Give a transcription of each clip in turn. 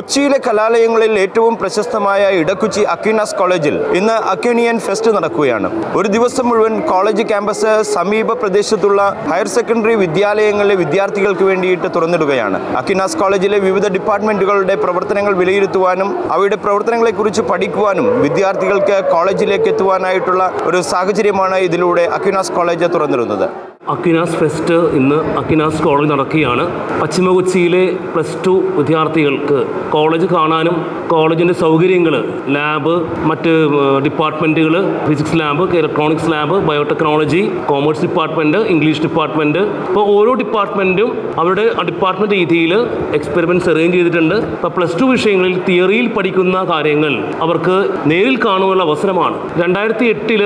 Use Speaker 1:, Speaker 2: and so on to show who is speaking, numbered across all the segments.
Speaker 1: കൊച്ചിയിലെ കലാലയങ്ങളിൽ ഏറ്റവും പ്രശസ്തമായ ഇടക്കുച്ചി അക്യൂനാസ് കോളേജിൽ ഇന്ന് അക്യൂനിയൻ ഫെസ്റ്റ് നടക്കുകയാണ്. ഒരു ദിവസം മുഴുവൻ കോളേജ് ക്യാമ്പസ് സമീപ പ്രദേശത്തുള്ള ഹയർ സെക്കൻഡറി വിദ്യാലയങ്ങളിലെ വിദ്യാർത്ഥികൾക്ക് വേണ്ടിയിട്ട് തുറന്നിടുകയാണ്. അക്യൂനാസ് കോളേജിലെ വിവിധ ഡിപ്പാർട്ട്മെന്റുകളുടെ പ്രവർത്തനങ്ങൾ വിലയിരുത്തുവാനും അവയുടെ പ്രവർത്തനങ്ങളെക്കുറിച്ച് പഠിക്കുവാനും വിദ്യാർത്ഥികൾക്ക് കോളേജിലേക്ക് എത്തുവാനായിട്ടുള്ള ഒരു സാഹചര്യമാണ് ഇതിലൂടെ അക്യൂനാസ് കോളേജ് തുറന്നിടുന്നത്.
Speaker 2: അക്കിനാസ് ഫെസ്റ്റ് ഇന്ന് അക്കിനാസ് കോളേജ് നടക്കുകയാണ്. പശ്ചിമ കൊച്ചിയിലെ പ്ലസ് ടു വിദ്യാർത്ഥികൾക്ക് കോളേജ് കാണാനും കോളേജിന്റെ സൗകര്യങ്ങൾ ലാബ് മറ്റ് ഡിപ്പാർട്ട്മെന്റുകൾ physics lab electronics lab biotechnology commerce department English department. ഇപ്പോൾ ഓരോ ഡിപ്പാർട്ട്മെന്റും അവരുടെ ഡിപ്പാർട്ട്മെന്റ് രീതിയിൽ എക്സ്പെരിമെന്റ്സ് അറേഞ്ച് ചെയ്തിട്ടുണ്ട്. ഇപ്പോൾ പ്ലസ് ടു വിഷയങ്ങളിൽ തിയറിയിൽ പഠിക്കുന്ന കാര്യങ്ങൾ അവർക്ക് നേരിൽ കാണുവാനുള്ള അവസരമാണ്. രണ്ടായിരത്തി എട്ടിൽ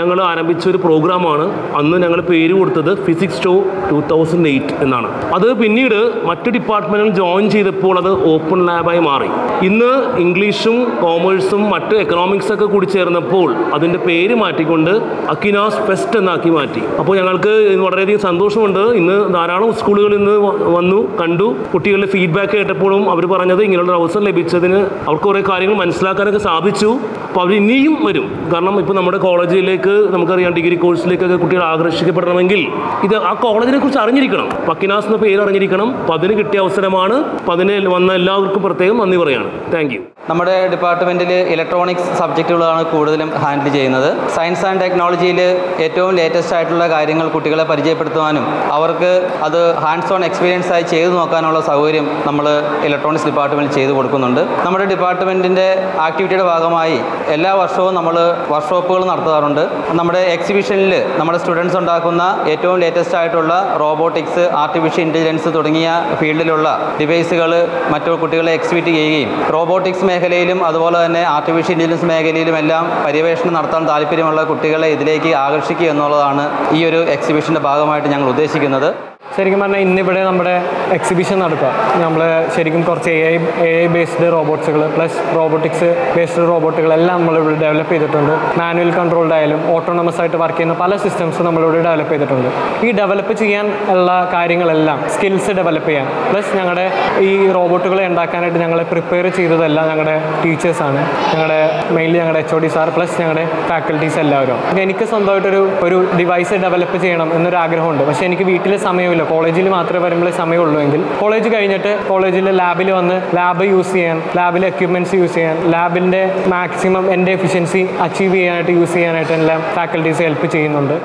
Speaker 2: ഞങ്ങൾ ആരംഭിച്ച ഒരു പ്രോഗ്രാമാണ്. അന്ന് ഞങ്ങൾ പേര് കൊടുത്തത് physics two two thousand eight എന്നാണ്. അത് പിന്നീട് മറ്റു ഡിപ്പാർട്ട്മെന്റുകൾ ജോയിൻ ചെയ്തപ്പോൾ അത് ഓപ്പൺ ലാബായി മാറി. ഇന്ന് ഇംഗ്ലീഷും കോമേഴ്സും മറ്റ് എക്കണോമിക്സ് ഒക്കെ കൂടി ചേർന്നപ്പോൾ അതിന്റെ പേര് മാറ്റിക്കൊണ്ട് അക്കിനാസ് ഫെസ്റ്റ് എന്നാക്കി മാറ്റി. അപ്പോൾ ഞങ്ങൾക്ക് വളരെയധികം സന്തോഷമുണ്ട്. ഇന്ന് ധാരാളം സ്കൂളുകളിൽ നിന്ന് വന്നു കണ്ടു. കുട്ടികളുടെ ഫീഡ്ബാക്ക് കേട്ടപ്പോഴും അവർ പറഞ്ഞത് ഇങ്ങനെയുള്ള അവസരം ലഭിച്ചതിന് അവർക്ക് കുറേ കാര്യങ്ങൾ മനസ്സിലാക്കാനൊക്കെ സാധിച്ചു. അപ്പോൾ അവർ ഇനിയും വരും. കാരണം ഇപ്പോൾ നമ്മുടെ കോളേജിലേക്ക് നമുക്കറിയാം ഡിഗ്രി കോഴ്സിലേക്കൊക്കെ കുട്ടികൾ ആകർഷിക്കപ്പെടണമെങ്കിൽ ഇത് ആ കോളേജിനെ കുറിച്ച് അറിഞ്ഞിരിക്കണം. പക്കിനാസ് എന്ന പേര് അറിഞ്ഞിരിക്കണം. അപ്പോൾ അതിന് കിട്ടിയ അവസരമാണ്. അതിന് വന്ന എല്ലാവർക്കും പ്രത്യേകം നന്ദി പറയാണ്. താങ്ക്
Speaker 3: നമ്മുടെ ഡിപ്പാർട്ട്മെന്റിൽ ഇലക്ട്രോണിക്സ് സബ്ജക്റ്റുകളാണ് കൂടുതലും ഹാൻഡിൽ ചെയ്യുന്നത്. സയൻസ് ആൻഡ് ടെക്നോളജിയിൽ ഏറ്റവും ലേറ്റസ്റ്റ് ആയിട്ടുള്ള കാര്യങ്ങൾ കുട്ടികളെ പരിചയപ്പെടുത്തുവാനും അവർക്ക് അത് ഹാൻഡ്സ് ഓൺ എക്സ്പീരിയൻസ് ആയി ചെയ്തു നോക്കാനുള്ള സൗകര്യം നമ്മൾ ഇലക്ട്രോണിക്സ് ഡിപ്പാർട്ട്മെന്റ് ചെയ്തു കൊടുക്കുന്നുണ്ട്. നമ്മുടെ ഡിപ്പാർട്ട്മെന്റിന്റെ ആക്ടിവിറ്റിയുടെ ഭാഗമായി എല്ലാ വർഷവും നമ്മൾ വർക്ക്ഷോപ്പുകൾ നടത്താറുണ്ട്. നമ്മുടെ എക്സിബിഷനിൽ നമ്മുടെ സ്റ്റുഡൻസ് ഉണ്ടാക്കുന്ന ഏറ്റവും ലേറ്റസ്റ്റ് ആയിട്ടുള്ള റോബോട്ടിക്സ് ആർട്ടിഫിഷ്യൽ ഇന്റലിജൻസ് തുടങ്ങിയ ഫീൽഡിലുള്ള ഡിവൈസുകൾ മറ്റു കുട്ടികളെ എക്സിബിറ്റ് ചെയ്യുകയും റോബോട്ടിക്സ് മേഖലയിലും അതുപോലെ തന്നെ ആർട്ടിഫിഷ്യൽ ഇന്റലിജൻസ് മേഖലയിലും എല്ലാം പര്യവേഷണം നടത്താൻ താല്പര്യമുള്ള കുട്ടികളെ ഇതിലേക്ക് ആകർഷിക്കുക എന്നുള്ളതാണ് ഈ ഒരു എക്സിബിഷന്റെ ഭാഗമായിട്ട് ഞങ്ങൾ ഉദ്ദേശിക്കുന്നത്.
Speaker 4: ശരിക്കും പറഞ്ഞാൽ ഇന്നിവിടെ നമ്മുടെ എക്സിബിഷൻ നടക്കുക നമ്മൾ ശരിക്കും കുറച്ച് A I A I based റോബോട്ട്സുകൾ plus robotics based റോബോട്ടുകളെല്ലാം നമ്മളിവിടെ ഡെവലപ്പ് ചെയ്തിട്ടുണ്ട്. മാനുവൽ കൺട്രോൾഡ് ആയാലും ഓട്ടോണമസ് ആയിട്ട് വർക്ക് ചെയ്യുന്ന പല സിസ്റ്റംസ് നമ്മളിവിടെ ഡെവലപ്പ് ചെയ്തിട്ടുണ്ട്. ഈ ഡെവലപ്പ് ചെയ്യാൻ ഉള്ള കാര്യങ്ങളെല്ലാം സ്കിൽസ് ഡെവലപ്പ് ചെയ്യാൻ പ്ലസ് ഞങ്ങളുടെ ഈ റോബോട്ടുകളെ ഉണ്ടാക്കാനായിട്ട് ഞങ്ങളെ പ്രിപ്പയർ ചെയ്തതെല്ലാം ഞങ്ങളുടെ ടീച്ചേഴ്സാണ് ഞങ്ങളുടെ മെയിൻലി ഞങ്ങളുടെ H O D sir plus ഞങ്ങളുടെ ഫാക്കൽറ്റീസ് എല്ലാവരും. എനിക്ക് സ്വന്തമായിട്ടൊരു ഒരു ഡിവൈസ് ഡെവലപ്പ് ചെയ്യണം എന്നൊരു ആഗ്രഹമുണ്ട് പക്ഷേ എനിക്ക് വീട്ടിൽ സമയമില്ല കോളേജിൽ മാത്രമേ വരുമ്പോഴേ സമയമുള്ളൂ എങ്കിൽ. കോളേജ് കഴിഞ്ഞിട്ട് കോളേജിലെ ലാബിൽ വന്ന് ലാബ് യൂസ് ചെയ്യാൻ ലാബിലെ എക്യുപ്മെന്റ്സ് യൂസ് ചെയ്യാൻ ലാബിന്റെ മാക്സിമം എന്റെ എഫിഷ്യൻസി അച്ചീവ് ചെയ്യാനായിട്ട് യൂസ് ചെയ്യാനായിട്ട് എല്ലാം ഫാക്കൽറ്റീസ് ഹെൽപ്പ് ചെയ്യുന്നുണ്ട്.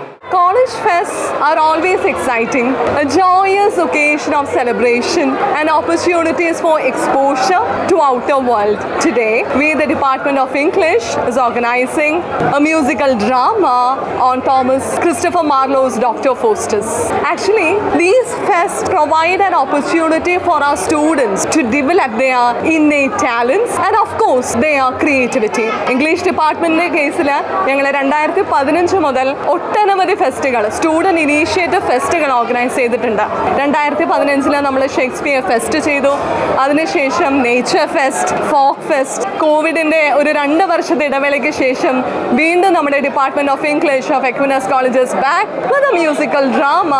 Speaker 5: College fests are always exciting, a joyous occasion of celebration and opportunities for exposure to outer world. Today, we, the Department of English, is organizing a musical drama on Thomas Christopher Marlowe's Dr. Faustus. Actually, these fests provide an opportunity for our students to develop their innate talents and of course their creativity. English ഡിപ്പാർട്ട്മെന്റിന്റെ കേസിൽ ഞങ്ങൾ രണ്ടായിരത്തി പതിനഞ്ച് മുതൽ ഒട്ടനവധി ഫെസ്റ്റുകൾ student initiative ഫെസ്റ്റുകൾ organise ചെയ്തിട്ടുണ്ട്. രണ്ടായിരത്തി പതിനഞ്ചിൽ നമ്മൾ ഷേക്സ്പിയർ ഫെസ്റ്റ് ചെയ്തു. അതിനുശേഷം നേച്ചർ ഫെസ്റ്റ് ഫോക്ക് ഫെസ്റ്റ് കോവിഡിന്റെ ഒരു രണ്ട് വർഷത്തെ ഇടവേളയ്ക്ക് ശേഷം വീണ്ടും നമ്മുടെ department of English of Aquinas colleges back with a musical drama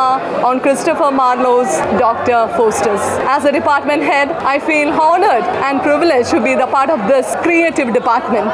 Speaker 5: on Christopher Marlowe's Doctor Faustus as a department head I feel honoured and privilege to be the part of this creative department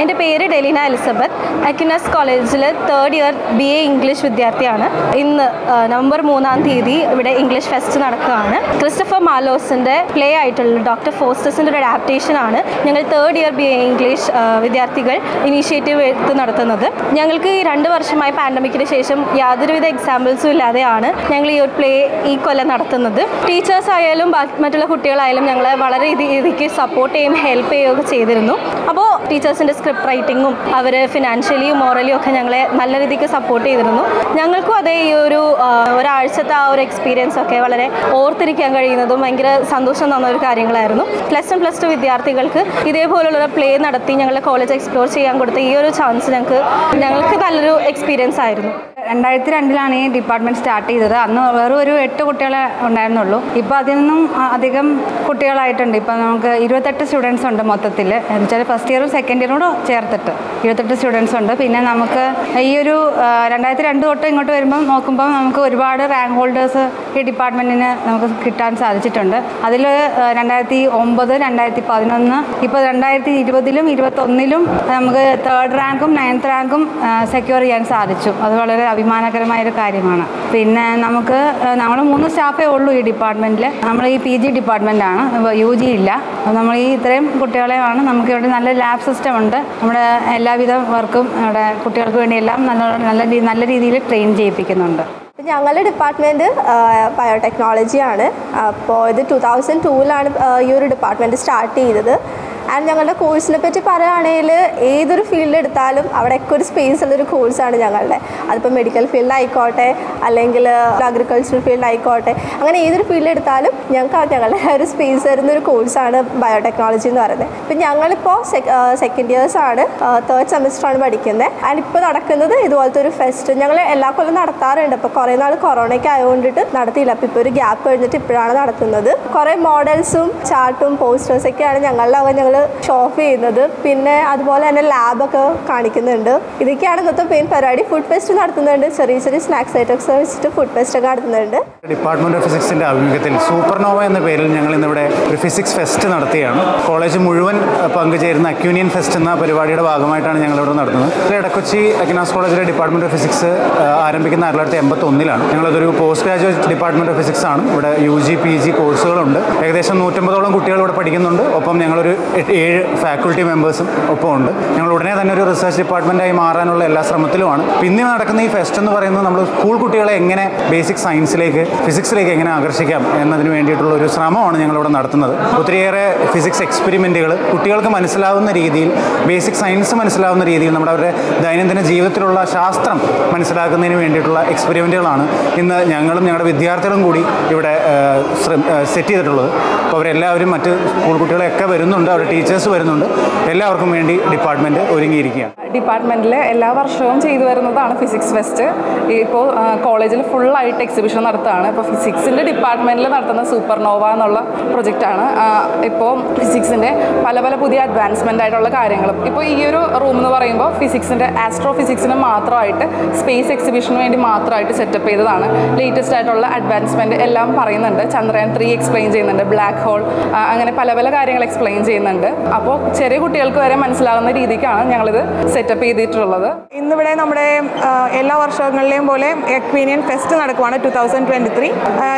Speaker 6: എന്റെ പേര് Delina Elizabeth. Aquinas കോളേജിൽ third year B A English വിദ്യാർത്ഥിയാണ്. ഇന്ന് November മൂന്നാം തീയതി ഇവിടെ English fest നടക്കുകയാണ്. Christopher മാലോസിന്റെ പ്ലേ ആയിട്ടുള്ള ഡോക്ടർ ഫോസ്റ്റസിന്റെ ഒരു അഡാപ്റ്റേഷൻ ആണ്. ഞങ്ങൾ third year B A English വിദ്യാർത്ഥികൾ ഇനീഷ്യേറ്റീവ് എടുത്ത് നടത്തുന്നത്. ഞങ്ങൾക്ക് ഈ രണ്ട് വർഷമായി പാൻഡമിക്കിന് ശേഷം യാതൊരുവിധ എക്സാമ്പിൾസും ഇല്ലാതെയാണ് ഞങ്ങൾ ഈ ഒരു പ്ലേ ഈ കൊല്ലം നടത്തുന്നത്. ടീച്ചേഴ്സ് ആയാലും മറ്റുള്ള കുട്ടികളായാലും ഞങ്ങളെ വളരെ രീതി- രീതിക്ക് സപ്പോർട്ട് ചെയ്യും ഹെൽപ്പ് ചെയ്യുകയൊക്കെ ചെയ്തിരുന്നു. അപ്പോൾ ടീച്ചേഴ്സിന്റെ സ്ക്രിപ്റ്റ് റൈറ്റിങ്ങും അവർ ഫിനാൻഷ്യലിയും മോറലിയും ഒക്കെ ഞങ്ങളെ നല്ല രീതിക്ക് സപ്പോർട്ട് ചെയ്തിരുന്നു. ഞങ്ങൾക്കും അതേ ഈ ഒരു ഒരാഴ്ചത്തെ ആ ഒരു എക്സ്പീരിയൻസ് ഒക്കെ വളരെ ഓർത്തിരിക്കാൻ കഴിയുന്നതും ഭയങ്കര സന്തോഷം തന്ന ഒരു കാര്യങ്ങളായിരുന്നു. പ്ലസ് വൺ പ്ലസ് ടു വിദ്യാർത്ഥികൾക്ക് ഇതേപോലുള്ള പ്ലേ നടത്തി ഞങ്ങളുടെ കോളേജ് എക്സ്പ്ലോർ ചെയ്യാൻ കൊടുത്ത ഈ ഒരു ചാൻസ് ഞങ്ങൾക്ക് ഞങ്ങൾക്ക് നല്ലൊരു എക്സ്പീരിയൻസ് ആയിരുന്നു.
Speaker 7: രണ്ടായിരത്തി രണ്ടിലാണ് ഈ ഡിപ്പാർട്ട്മെന്റ് സ്റ്റാർട്ട് ചെയ്തത്. അന്ന് വെറും ഒരു എട്ട് കുട്ടികളെ ഉണ്ടായിരുന്നുള്ളൂ. ഇപ്പോൾ അതിൽ നിന്നും അധികം കുട്ടികളായിട്ടുണ്ട്. ഇപ്പോൾ നമുക്ക് ഇരുപത്തെട്ട് സ്റ്റുഡൻസ് ഉണ്ട് മൊത്തത്തിൽ എന്നുവെച്ചാൽ ഫസ്റ്റ് ഇയറും സെക്കൻഡ് ഇയറും കൂടെ ചേർത്തിട്ട് ഇരുപത്തെട്ട് സ്റ്റുഡൻസ് ഉണ്ട്. പിന്നെ നമുക്ക് ഈ ഒരു രണ്ടായിരത്തി രണ്ട് തൊട്ട് ഇങ്ങോട്ട് വരുമ്പോൾ നോക്കുമ്പോൾ നമുക്ക് ഒരുപാട് റാങ്ക് ഹോൾഡേഴ്സ് ഈ ഡിപ്പാർട്ട്മെന്റിന് നമുക്ക് കിട്ടാൻ സാധിച്ചിട്ടുണ്ട്. അതിൽ രണ്ടായിരത്തി ഒമ്പത് രണ്ടായിരത്തി പതിനൊന്ന് ഇപ്പോൾ രണ്ടായിരത്തി ഇരുപതിലും ഇരുപത്തൊന്നിലും നമുക്ക് തേർഡ് റാങ്കും നയൻത്ത് റാങ്കും സെക്യൂർ ചെയ്യാൻ സാധിച്ചു. അത് വളരെ അഭിമാനകരമായ ഒരു കാര്യമാണ്. പിന്നെ നമുക്ക് നമ്മൾ മൂന്ന് സ്റ്റാഫേ ഉള്ളൂ ഈ ഡിപ്പാർട്ട്മെന്റിൽ നമ്മൾ ഈ പി ജി ഡിപ്പാർട്ട്മെന്റാണ് യു ജി ഇല്ല. നമ്മൾ ഈ ഇത്രയും കുട്ടികളെയാണ്. നമുക്ക് ഇവിടെ നല്ല ലാബ് സിസ്റ്റം ഉണ്ട്. നമ്മുടെ എല്ലാവിധ വർക്കും ഇവിടെ കുട്ടികൾക്ക് വേണ്ടി എല്ലാം നല്ല നല്ല നല്ല രീതിയിൽ ട്രെയിൻ ചെയ്യിപ്പിക്കുന്നുണ്ട്.
Speaker 8: ഞങ്ങളുടെ ഡിപ്പാർട്ട്മെന്റ് ബയോടെക്നോളജിയാണ് അപ്പോൾ ഇത് ടു തൗസൻഡ് ടൂവിലാണ് ഈ ഒരു ഡിപ്പാർട്ട്മെന്റ് സ്റ്റാർട്ട് ചെയ്തത്. ആൻഡ് ഞങ്ങളുടെ കോഴ്സിനെ പറ്റി പറയുകയാണെങ്കിൽ ഏതൊരു ഫീൽഡ് എടുത്താലും അവിടെയൊക്കെ ഒരു സ്പേസ് ഉള്ളൊരു കോഴ്സാണ് ഞങ്ങളുടെ. അതിപ്പോൾ മെഡിക്കൽ ഫീൽഡ് ആയിക്കോട്ടെ അല്ലെങ്കിൽ അഗ്രികൾച്ചറൽ ഫീൽഡ് ആയിക്കോട്ടെ അങ്ങനെ ഏതൊരു ഫീൽഡ് എടുത്താലും ഞങ്ങൾക്ക് ഞങ്ങളുടെ ഒരു സ്പേസ് തരുന്ന ഒരു കോഴ്സാണ് ബയോടെക്നോളജി എന്ന് പറയുന്നത്. ഇപ്പം ഞങ്ങളിപ്പോൾ സെക്കൻഡ് ഇയേഴ്സ് ആണ് തേർഡ് സെമിസ്റ്ററാണ് പഠിക്കുന്നത് ആൻഡ് ഇപ്പോൾ നടക്കുന്നത് ഇതുപോലത്തെ ഒരു ഫെസ്റ്റ് ഞങ്ങൾ എല്ലാ കൊല്ലം നടത്താറുണ്ട്. ഇപ്പോൾ കുറേ നാൾ കൊറോണയ്ക്ക് ആയതുകൊണ്ടിട്ട് നടത്തിയില്ല. അപ്പോൾ ഇപ്പോൾ ഒരു ഗ്യാപ്പ് കഴിഞ്ഞിട്ട് ഇപ്പോഴാണ് നടത്തുന്നത്. കുറേ മോഡൽസും ചാർട്ടും പോസ്റ്റേഴ്സൊക്കെയാണ് ഞങ്ങളുടെ അവ ഞങ്ങൾ ഷോ ഓഫ് ചെയ്യുന്നത്. പിന്നെ അതുപോലെ തന്നെ ലാബൊക്കെ കാണിക്കുന്നുണ്ട്. ഇതൊക്കെയാണ് ഇന്നത്തെ മെയിൻ പരിപാടി. ഫുഡ് ഫെസ്റ്റ് നടത്തുന്നുണ്ട്. ചെറിയ ചെറിയ സ്നാക്സ് ഐറ്റംസ് വെച്ചിട്ട് ഫുഡ് ഫെസ്റ്റ് ഒക്കെ നടത്തുന്നുണ്ട്.
Speaker 9: ഡിപ്പാർട്ട്മെന്റ് ഓഫ് ഫിസിക്സിന്റെ ആഭിമുഖ്യത്തിൽ സൂപ്പർനോവ എന്ന പേരിൽ ഞങ്ങൾ ഇന്നിവിടെ ഒരു ഫിസിക്സ് ഫെസ്റ്റ് നടത്തിയാണ് കോളേജ് മുഴുവൻ പങ്കുചേരുന്ന അക്യൂനിയൻ ഫെസ്റ്റ് എന്ന പരിപാടിയുടെ ഭാഗമായിട്ടാണ് ഞങ്ങൾ ഇവിടെ നടത്തുന്നത് ഇടക്കൊച്ചി അഗ്നാസ് കോളേജിലെ ഡിപ്പാർട്ട്മെന്റ് ഓഫ് ഫിസിക്സ് ആരംഭിക്കുന്ന ആയിരത്തി എൺപത്തി ഒന്നിലാണ് ഞങ്ങളതൊരു post graduate department of physics ആണ്. ഇവിടെ യു ജി പി ജി കോഴ്സുകളുണ്ട് ഏകദേശം നൂറ്റമ്പതോളം കുട്ടികൾ ഇവിടെ പഠിക്കുന്നുണ്ട്. ഒപ്പം ഞങ്ങളൊരു ഏഴ് ഫാക്കൽറ്റി മെമ്പേഴ്സും ഒപ്പം ഉണ്ട് ഞങ്ങൾ ഉടനെ തന്നെ ഒരു റിസർച്ച് ഡിപ്പാർട്ട്മെന്റായി മാറാനുള്ള എല്ലാ ശ്രമത്തിലുമാണ്. പിന്നെ നടക്കുന്ന ഈ ഫെസ്റ്റ് എന്ന് പറയുന്നത് നമ്മൾ സ്കൂൾ കുട്ടികളെ എങ്ങനെ ബേസിക് സയൻസിലേക്ക് ഫിസിക്സിലേക്ക് എങ്ങനെ ആകർഷിക്കാം എന്നതിന് വേണ്ടിയിട്ടുള്ള ഒരു ശ്രമമാണ് ഞങ്ങളിവിടെ നടത്തുന്നത്. ഒത്തിരിയേറെ ഫിസിക്സ് എക്സ്പെരിമെന്റുകൾ കുട്ടികൾക്ക് മനസ്സിലാവുന്ന രീതിയിൽ ബേസിക് സയൻസ് മനസ്സിലാവുന്ന രീതിയിൽ നമ്മുടെ അവരുടെ ദൈനംദിന ജീവിതത്തിലുള്ള ശാസ്ത്രം മനസ്സിലാക്കുന്നതിന് വേണ്ടിയിട്ടുള്ള എക്സ്പെരിമെന്റുകളാണ് ഇന്ന് ഞങ്ങളും ഞങ്ങളുടെ വിദ്യാർത്ഥികളും കൂടി ഇവിടെ സെറ്റ് ചെയ്തിട്ടുള്ളത്. അപ്പോൾ അവരെല്ലാവരും മറ്റ് സ്കൂൾ കുട്ടികളെയൊക്കെ വരുന്നുണ്ട്. അവരുടെ ടീച്ചേഴ്സ് വരുന്നുണ്ട്. എല്ലാവർക്കും വേണ്ടി ഡിപ്പാർട്ട്മെന്റ് ഒരുങ്ങിയിരിക്കുകയാണ്.
Speaker 10: ഡിപ്പാർട്ട്മെന്റിൽ എല്ലാ വർഷവും ചെയ്തു വരുന്നതാണ് ഫിസിക്സ് ഫെസ്റ്റ്. ഇപ്പോൾ കോളേജിൽ ഫുള്ളായിട്ട് എക്സിബിഷൻ നടത്തുകയാണ്. ഇപ്പോൾ ഫിസിക്സിന്റെ ഡിപ്പാർട്ട്മെന്റിൽ നടത്തുന്ന സൂപ്പർനോവ എന്നുള്ള പ്രൊജക്റ്റാണ്. ഇപ്പോൾ ഫിസിക്സിന്റെ പല പല പുതിയ അഡ്വാൻസ്മെന്റ് ആയിട്ടുള്ള കാര്യങ്ങളും. ഇപ്പോൾ ഈ ഒരു റൂം എന്ന് പറയുമ്പോൾ ഫിസിക്സിന്റെ ആസ്ട്രോ ഫിസിക്സിന് മാത്രമായിട്ട് സ്പേസ് എക്സിബിഷന് വേണ്ടി മാത്രമായിട്ട് സെറ്റപ്പ് ചെയ്തതാണ്. ലേറ്റസ്റ്റ് ആയിട്ടുള്ള അഡ്വാൻസ്മെന്റ് എല്ലാം പറയുന്നുണ്ട്. ചന്ദ്രയാൻ ത്രീ എക്സ്പ്ലെയിൻ ചെയ്യുന്നുണ്ട്. ബ്ലാക്ക് ഹോൾ അങ്ങനെ പല പല കാര്യങ്ങൾ എക്സ്പ്ലെയിൻ ചെയ്യുന്നുണ്ട്. അപ്പോൾ ചെറിയ കുട്ടികൾക്ക് വരെ മനസ്സിലാകുന്ന രീതിക്കാണ് ഞങ്ങളിത് സെറ്റപ്പ് ചെയ്തിട്ടുള്ളത്.
Speaker 11: ഇന്നിവിടെ നമ്മുടെ എല്ലാ വർഷങ്ങളിലെയും പോലെ എക്വീനിയൻ ഫെസ്റ്റ് നടക്കുവാണ് ടു തൗസൻഡ് ട്വന്റി ത്രീ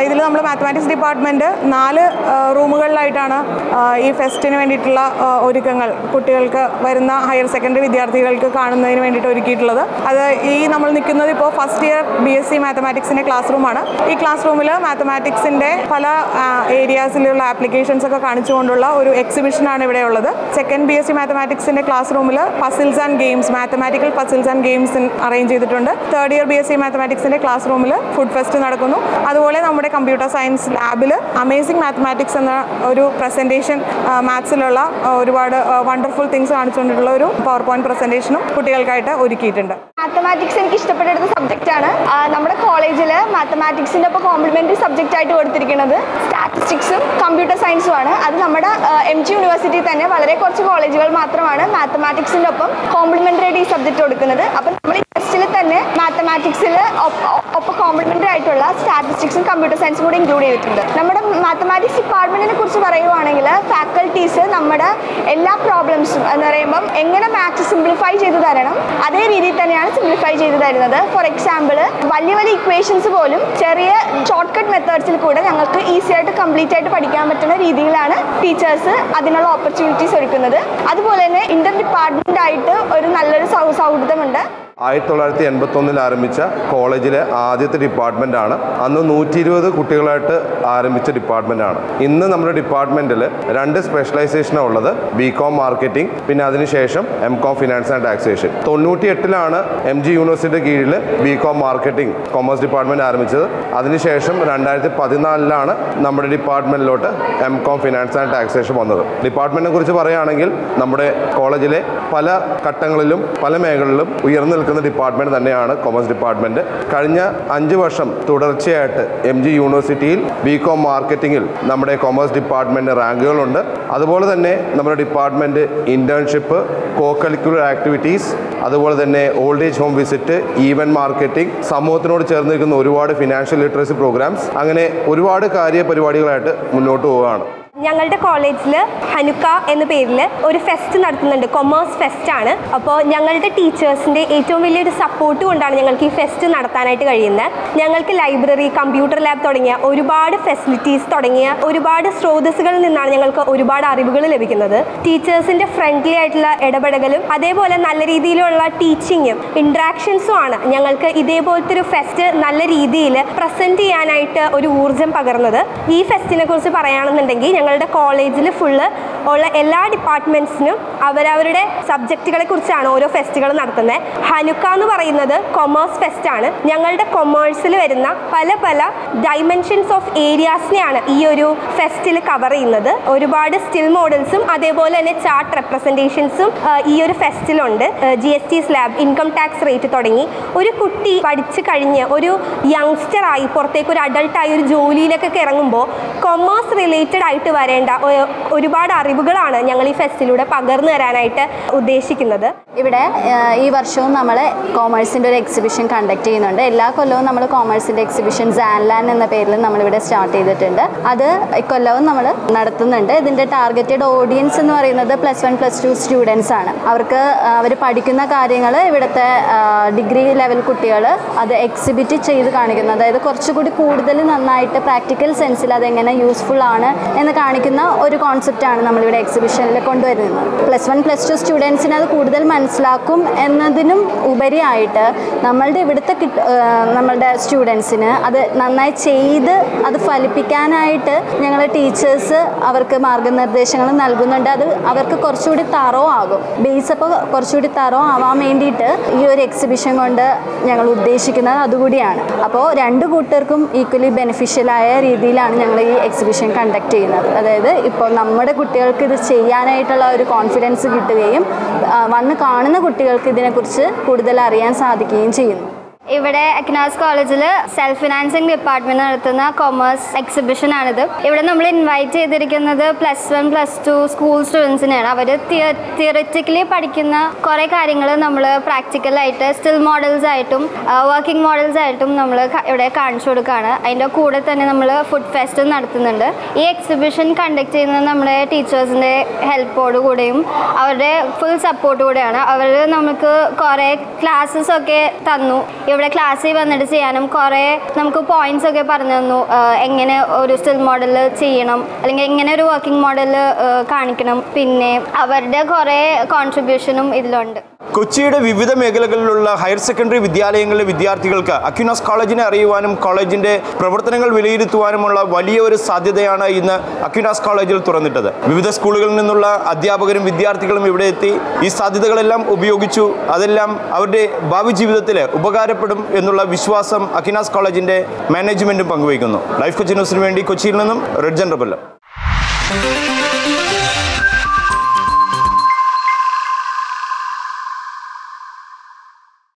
Speaker 11: ഇതിൽ നമ്മൾ മാത്തമാറ്റിക്സ് ഡിപ്പാർട്ട്മെന്റ് നാല് റൂമുകളിലായിട്ടാണ് ഈ ഫെസ്റ്റിന് വേണ്ടിയിട്ടുള്ള ഒരുക്കങ്ങൾ. കുട്ടികൾക്ക് വരുന്ന ഹയർ സെക്കൻഡറി വിദ്യാർത്ഥികൾക്ക് കാണുന്നതിന് വേണ്ടിയിട്ട് ഒരുക്കിയിട്ടുള്ളത്. അത് ഈ നമ്മൾ നിൽക്കുന്നത് ഇപ്പോൾ first year B S C മാത്തമാറ്റിക്സിന്റെ class റൂമാണ് ഈ ക്ലാസ് റൂമിൽ മാത്തമാറ്റിക്സിന്റെ പല ഏരിയാസിലുള്ള ആപ്ലിക്കേഷൻസ് ഒക്കെ കാണിച്ചുകൊണ്ടുള്ള ഒരു എക്സിബിഷനാണ് ഇവിടെ ഉള്ളത് സെക്കൻഡ് ബി എസ് സി മാത്തമാറ്റിക്സിന്റെ ക്ലാസ് റൂമിൽ puzzles and games mathematical puzzles and games arrange ചെയ്തിട്ടുണ്ട്. Third year B S C മാത്തമാറ്റിക്സിന്റെ class റൂമിൽ ഫുഡ് ഫെസ്റ്റ് നടക്കുന്നു. അതുപോലെ നമ്മുടെ കമ്പ്യൂട്ടർ സയൻസ് ലാബിൽ അമേസിംഗ് മാത്തമാറ്റിക്സ് എന്ന ഒരു പ്രസന്റേഷൻ മാത്സിലുള്ള ഒരുപാട് വണ്ടർഫുൾ തിങ്സ് കാണിച്ചുകൊണ്ടിട്ടുള്ള ഒരു പവർ പോയിന്റ് പ്രസന്റേഷനും കുട്ടികൾക്കായിട്ട് ഒരുക്കിയിട്ടുണ്ട്.
Speaker 12: മാത്തമാറ്റിക്സ് എനിക്ക് ഇഷ്ടപ്പെട്ട ഇഷ്ടപ്പെട്ടെടുത്ത സബ്ജക്റ്റാണ് നമ്മുടെ കോളേജിൽ മാത്തമാറ്റിക്സിന്റെ ഒപ്പം കോംപ്ലിമെന്ററി സബ്ജക്റ്റ് ആയിട്ട് കൊടുത്തിരിക്കുന്നത്. സ്റ്റാറ്റിസ്റ്റിക്സും കമ്പ്യൂട്ടർ സയൻസുമാണ്. അത് നമ്മുടെ എം ജി യൂണിവേഴ്സിറ്റി തന്നെ വളരെ കുറച്ച് കോളേജുകൾ മാത്രമാണ് മാത്തമാറ്റിക്സിന്റെ ഒപ്പം കോംപ്ലിമെന്ററി ആയിട്ട് ഈ സബ്ജക്റ്റ് കൊടുക്കുന്നത്. അപ്പം നമ്മൾ തന്നെ മാത്തമാറ്റിക്സിൽ ഒപ്പം കോംപ്ലിമെന്ററി ആയിട്ടുള്ള സ്റ്റാറ്റിസ്റ്റിക്സും കമ്പ്യൂട്ടർ സയൻസും കൂടി ഇൻക്ലൂഡ് ചെയ്തിട്ടുണ്ട്. നമ്മുടെ മാത്തമാറ്റിക്സ് ഡിപ്പാർട്ട്മെന്റിനെ കുറിച്ച് പറയുവാണെങ്കിൽ ഫാക്കൽറ്റീസ് നമ്മുടെ എല്ലാ പ്രോബ്ലംസും എന്ന് പറയുമ്പം എങ്ങനെ മാത്സ് സിംപ്ലിഫൈ ചെയ്തു തരണം അതേ രീതിയിൽ തന്നെയാണ് സിംപ്ലിഫൈ ചെയ്തു തരുന്നത്. ഫോർ എക്സാമ്പിൾ വലിയ വലിയ ഇക്വേഷൻസ് പോലും ചെറിയ ഷോർട്ട് കട്ട് മെത്തേഡ്സിൽ കൂടെ ഞങ്ങൾക്ക് ഈസി ആയിട്ട് കംപ്ലീറ്റ് ആയിട്ട് പഠിക്കാൻ പറ്റുന്ന രീതിയിലാണ് ടീച്ചേഴ്സ് അതിനുള്ള ഓപ്പർച്യൂണിറ്റീസ് ഒരുക്കുന്നത്. അതുപോലെ തന്നെ ഇന്റർ ഡിപ്പാർട്ട്മെന്റ് ആയിട്ട് ഒരു നല്ലൊരു സൗഹൃദമുണ്ട്.
Speaker 1: ആയിരത്തി തൊള്ളായിരത്തി എൺപത്തൊന്നിൽ ആരംഭിച്ച കോളേജിലെ ആദ്യത്തെ ഡിപ്പാർട്ട്മെന്റ് ആണ്. അന്ന് നൂറ്റി ഇരുപത് കുട്ടികളായിട്ട് ആരംഭിച്ച ഡിപ്പാർട്ട്മെന്റ് ആണ്. ഇന്ന് നമ്മുടെ ഡിപ്പാർട്ട്മെന്റിൽ രണ്ട് സ്പെഷ്യലൈസേഷനാണ് ഉള്ളത്. ബി കോം മാർക്കറ്റിംഗ് പിന്നെ അതിനുശേഷം M com finance and taxation തൊണ്ണൂറ്റി എട്ടിലാണ് എം ജി യൂണിവേഴ്സിറ്റിയുടെ കീഴിൽ B com marketing commerce department ആരംഭിച്ചത്. അതിനുശേഷം രണ്ടായിരത്തി പതിനാലിലാണ് നമ്മുടെ ഡിപ്പാർട്ട്മെന്റിലോട്ട് M com finance and taxation വന്നത്. ഡിപ്പാർട്ട്മെന്റിനെ കുറിച്ച് പറയുകയാണെങ്കിൽ നമ്മുടെ കോളേജിലെ പല ഘട്ടങ്ങളിലും പല മേഖലകളിലും ഉയർന്നു നിൽക്കുന്ന
Speaker 13: നിൽക്കുന്ന ഡിപ്പാർട്ട്മെന്റ് തന്നെയാണ് കോമേഴ്സ് ഡിപ്പാർട്ട്മെന്റ് കഴിഞ്ഞ അഞ്ച് വർഷം തുടർച്ചയായിട്ട് എം ജി യൂണിവേഴ്സിറ്റിയിൽ ബി കോം മാർക്കറ്റിങ്ങിൽ നമ്മുടെ കൊമേഴ്സ് ഡിപ്പാർട്ട്മെന്റ് റാങ്കുകളുണ്ട്. അതുപോലെ തന്നെ നമ്മുടെ department internship co curricular activities അതുപോലെ തന്നെ old age home visit event marketing സമൂഹത്തിനോട് ചേർന്ന് നിൽക്കുന്ന ഒരുപാട് ഫിനാൻഷ്യൽ ലിറ്ററസി പ്രോഗ്രാംസ് അങ്ങനെ ഒരുപാട് കാര്യ പരിപാടികളായിട്ട് മുന്നോട്ട് പോവുകയാണ്.
Speaker 14: ഞങ്ങളുടെ കോളേജിൽ ഹനുക്ക എന്ന പേരിൽ ഒരു ഫെസ്റ്റ് നടത്തുന്നുണ്ട്. കൊമേഴ്സ് ഫെസ്റ്റ് ആണ്. അപ്പോൾ ഞങ്ങളുടെ ടീച്ചേഴ്സിന്റെ ഏറ്റവും വലിയൊരു സപ്പോർട്ട് കൊണ്ടാണ് ഞങ്ങൾക്ക് ഈ ഫെസ്റ്റ് നടത്താനായിട്ട് കഴിയുന്നത്. ഞങ്ങൾക്ക് ലൈബ്രറി കമ്പ്യൂട്ടർ ലാബ് തുടങ്ങിയ ഒരുപാട് ഫെസിലിറ്റീസ് തുടങ്ങിയ ഒരുപാട് സ്രോതസ്സുകളിൽ നിന്നാണ് ഞങ്ങൾക്ക് ഒരുപാട് അറിവുകൾ ലഭിക്കുന്നത്. ടീച്ചേഴ്സിന്റെ ഫ്രണ്ട്ലി ആയിട്ടുള്ള ഇടപെടലും അതേപോലെ നല്ല രീതിയിലുള്ള ടീച്ചിങ്ങും ഇൻട്രാക്ഷൻസും ആണ് ഞങ്ങൾക്ക് ഇതേപോലത്തെ ഒരു ഫെസ്റ്റ് നല്ല രീതിയിൽ പ്രസന്റ് ചെയ്യാനായിട്ട് ഒരു ഊർജം പകർന്നത്. ഈ ഫെസ്റ്റിനെ കുറിച്ച് പറയുകയാണെന്നുണ്ടെങ്കിൽ ഞങ്ങളുടെ കോളേജിൽ ഫുള്ള് ഉള്ള എല്ലാ ഡിപ്പാർട്ട്മെന്റ്സിനും അവരവരുടെ സബ്ജക്റ്റുകളെ കുറിച്ചാണ് ഓരോ ഫെസ്റ്റുകൾ നടത്തുന്നത്. ഹനുക്ക എന്ന് പറയുന്നത് കൊമേഴ്സ് ഫെസ്റ്റ് ആണ്. ഞങ്ങളുടെ കൊമേഴ്സിൽ വരുന്ന പല പല ഡൈമെൻഷൻസ് ഓഫ് ഏരിയാസിനെയാണ് ഈ ഒരു ഫെസ്റ്റിൽ കവർ ചെയ്യുന്നത്. ഒരുപാട് സ്റ്റിൽ മോഡൽസും അതേപോലെ തന്നെ ചാർട്ട് റെപ്രസെന്റേഷൻസും ഈ ഒരു ഫെസ്റ്റിലുണ്ട് G S T slab income tax rate തുടങ്ങി. ഒരു കുട്ടി പഠിച്ചു കഴിഞ്ഞ് ഒരു യങ്സ്റ്റർ ആയി പുറത്തേക്ക് ഒരു അഡൾട്ടായി ഒരു ജോലിയിലേക്കൊക്കെ ഇറങ്ങുമ്പോൾ കൊമേഴ്സ് റിലേറ്റഡ് ആയിട്ട് വരേണ്ട ഒരുപാട് ഒരുപാട് അറിവുകളാണ് ഞങ്ങൾ ഈ ഫെസ്റ്റിലൂടെ പകർന്നു തരാനായിട്ട് ഉദ്ദേശിക്കുന്നത്.
Speaker 15: ഇവിടെ ഈ വർഷവും നമ്മൾ കോമേഴ്സിന്റെ ഒരു എക്സിബിഷൻ കണ്ടക്ട് ചെയ്യുന്നുണ്ട്. എല്ലാ കൊല്ലവും നമ്മൾ കോമേഴ്സിന്റെ എക്സിബിഷൻ ജാൻലാൻ എന്ന പേരിൽ നമ്മളിവിടെ സ്റ്റാർട്ട് ചെയ്തിട്ടുണ്ട്. അത് ഇക്കൊല്ലവും നമ്മൾ നടത്തുന്നുണ്ട്. ഇതിന്റെ ടാർഗറ്റഡ് ഓഡിയൻസ് എന്ന് പറയുന്നത് plus one plus two students ആണ്. അവർക്ക് അവർ പഠിക്കുന്ന കാര്യങ്ങൾ ഇവിടുത്തെ ഡിഗ്രി ലെവൽ കുട്ടികൾ അത് എക്സിബിറ്റ് ചെയ്ത് കാണിക്കുന്നത് അതായത് കുറച്ചുകൂടി കൂടുതൽ നന്നായിട്ട് പ്രാക്ടിക്കൽ സെൻസിൽ അതെങ്ങനെ യൂസ്ഫുൾ ആണ് എന്ന് കാണിക്കുന്ന ഒരു കോൺസെപ്റ്റാണ് നമ്മളിവിടെ എക്സിബിഷനിൽ കൊണ്ടുവരുന്നത്. പ്ലസ് വൺ പ്ലസ് ടു സ്റ്റുഡൻസിന് അത് കൂടുതൽ മനസ്സിലാക്കും എന്നതിനും ഉപരിയായിട്ട് നമ്മളുടെ ഇവിടുത്തെ നമ്മളുടെ സ്റ്റുഡൻസിന് അത് നന്നായി ചെയ്ത് അത് ഫലിപ്പിക്കാനായിട്ട് ഞങ്ങൾ ടീച്ചേഴ്സ് അവർക്ക് മാർഗനിർദ്ദേശങ്ങൾ നൽകുന്നുണ്ട്. അത് അവർക്ക് കുറച്ചുകൂടി തറോ ആകും. ബേസ് അപ്പോൾ കുറച്ചുകൂടി തറോ ആവാൻ വേണ്ടിയിട്ട് ഈ ഒരു എക്സിബിഷൻ കൊണ്ട് ഞങ്ങൾ ഉദ്ദേശിക്കുന്നത് അതുകൂടിയാണ്. അപ്പോൾ രണ്ട് കൂട്ടർക്കും ഈക്വലി ബെനിഫിഷ്യൽ ആയ രീതിയിലാണ് ഞങ്ങൾ ഈ എക്സിബിഷൻ കണ്ടക്ട് ചെയ്യുന്നത്. അതായത് ഇപ്പോൾ നമ്മുടെ കുട്ടികൾക്ക് ഇത് ചെയ്യാനായിട്ടുള്ള ഒരു കോൺഫിഡൻസ് കിട്ടുകയും വന്ന് കാണുന്ന കുട്ടികൾക്ക് ഇതിനെക്കുറിച്ച് കൂടുതൽ അറിയാൻ സാധിക്കുകയും ചെയ്യുന്നു.
Speaker 16: ഇവിടെ അക്നാസ് കോളേജിൽ സെൽഫ് ഫിനാൻസിങ് ഡിപ്പാർട്ട്മെന്റ് നടത്തുന്ന കൊമേഴ്സ് എക്സിബിഷൻ ആണിത്. ഇവിടെ നമ്മൾ ഇൻവൈറ്റ് ചെയ്തിരിക്കുന്നത് plus one plus two school സ്റ്റുഡൻസിനെയാണ് അവർ തിയററ്റിക്കലി പഠിക്കുന്ന കുറേ കാര്യങ്ങൾ നമ്മൾ പ്രാക്ടിക്കലായിട്ട് സ്റ്റിൽ മോഡൽസ് ആയിട്ടും വർക്കിംഗ് മോഡൽസ് ആയിട്ടും നമ്മൾ ഇവിടെ കാണിച്ചു കൊടുക്കുകയാണ് അതിന്റെ കൂടെ തന്നെ നമ്മൾ ഫുഡ് ഫെസ്റ്റ് നടത്തുന്നുണ്ട്. ഈ എക്സിബിഷൻ കണ്ടക്ട് ചെയ്യുന്നത് നമ്മുടെ ടീച്ചേഴ്സിന്റെ ഹെൽപ്പോടുകൂടെയും അവരുടെ ഫുൾ സപ്പോർട്ട് കൂടെയാണ്. അവർ നമുക്ക് കുറേ ക്ലാസ്സസ് ഒക്കെ തന്നു. ഇവിടെ ക്ലാസ്സിൽ വന്നിട്ട് ചെയ്യാനും കുറേ നമുക്ക് പോയിന്റ്സ് ഒക്കെ പറഞ്ഞു തന്നു. എങ്ങനെ ഒരു സ്റ്റിൽ മോഡൽ ചെയ്യണം അല്ലെങ്കിൽ എങ്ങനെ ഒരു വർക്കിംഗ് മോഡൽ കാണിക്കണം. പിന്നെ അവരുടെ കുറേ കോൺട്രിബ്യൂഷനും ഇതിലുണ്ട്.
Speaker 1: കൊച്ചിയുടെ വിവിധ മേഖലകളിലുള്ള ഹയർ സെക്കൻഡറി വിദ്യാലയങ്ങളിലെ വിദ്യാർത്ഥികൾക്ക് അക്യുനാസ് കോളേജിനെ അറിയുവാനും കോളേജിന്റെ പ്രവർത്തനങ്ങൾ വിലയിരുത്തുവാനുമുള്ള വലിയ ഒരു സാധ്യതയാണ് ഇന്ന് അക്യുനാസ് കോളേജിൽ തുറന്നിട്ടത്. വിവിധ സ്കൂളുകളിൽ നിന്നുള്ള അധ്യാപകരും വിദ്യാർത്ഥികളും ഇവിടെ എത്തി ഈ സാധ്യതകളെല്ലാം ഉപയോഗിച്ചു. അതെല്ലാം അവരുടെ ഭാവി ജീവിതത്തിൽ ഉപകാരപ്പെടും എന്നുള്ള വിശ്വാസം അഖിനാസ് കോളേജിന്റെ മാനേജ്മെന്റും പങ്കുവയ്ക്കുന്നു. ലൈഫ് കൊച്ചി ന്യൂസിന് വേണ്ടി കൊച്ചിയിൽ നിന്നും റെഡ്ജൻ റബല്ല.